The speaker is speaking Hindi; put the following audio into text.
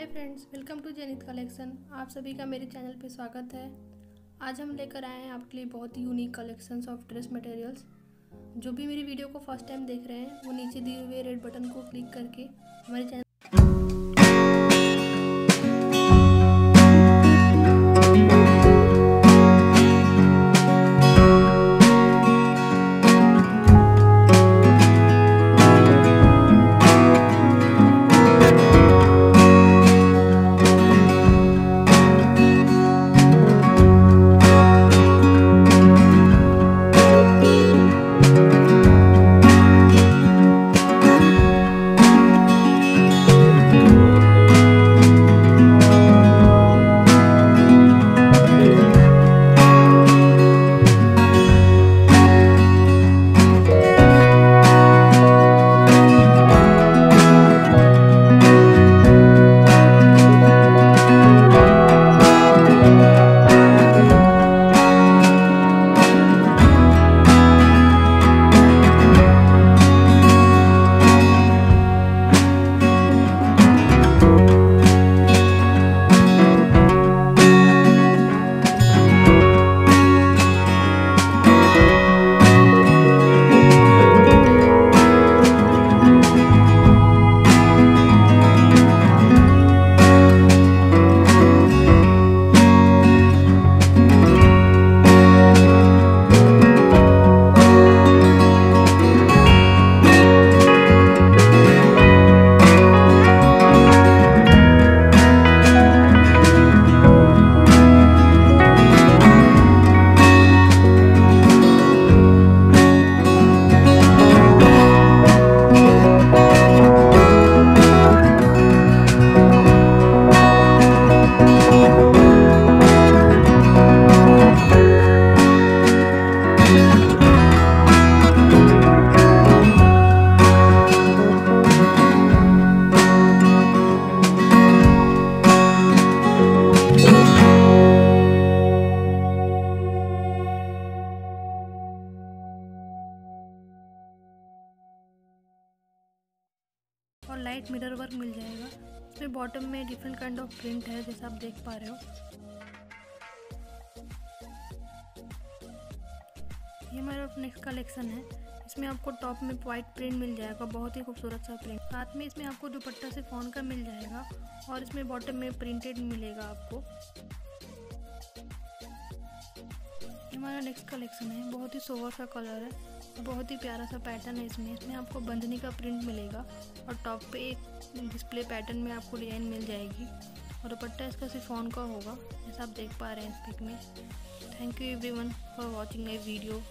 हाय फ्रेंड्स, वेलकम टू जेनित कलेक्शन। आप सभी का मेरे चैनल पे स्वागत है। आज हम लेकर आए हैं आपके लिए बहुत ही unique collections of dress materials जो भी मेरी वीडियो को फ़र्स्ट टाइम देख रहे हैं, वो नीचे दिए हुए रेड बटन को क्लिक करके हमारे चैनल लाइट मिरर वर्क मिल जाएगा। इसमें बॉटम में डिफरेंट काइंड ऑफ़ प्रिंट है, जैसा आप देख पा रहे हो। ये हमारा नेक्स्ट कलेक्शन है। इसमें आपको टॉप में वाइट प्रिंट मिल जाएगा, बहुत ही खूबसूरत सा प्रिंट साथ में इसमें आपको दुपट्टा से फ़ोन का मिल जाएगा और इसमें बॉटम में प्रिंटेड मिलेगा आपको। हमारा नेक्स्ट कलेक्शन है। बहुत ही सोवर सा कलर है। बहुत ही प्यारा सा पैटर्न है इसमें। इसमें आपको बंधनी का प्रिंट मिलेगा और टॉप पे एक डिस्प्ले पैटर्न में आपको डिज़ाइन मिल जाएगी। और दुपट्टा इसका सिफोन का होगा, जैसा आप देख पा रहे हैं इस पिक में। Thank you everyone for watching my video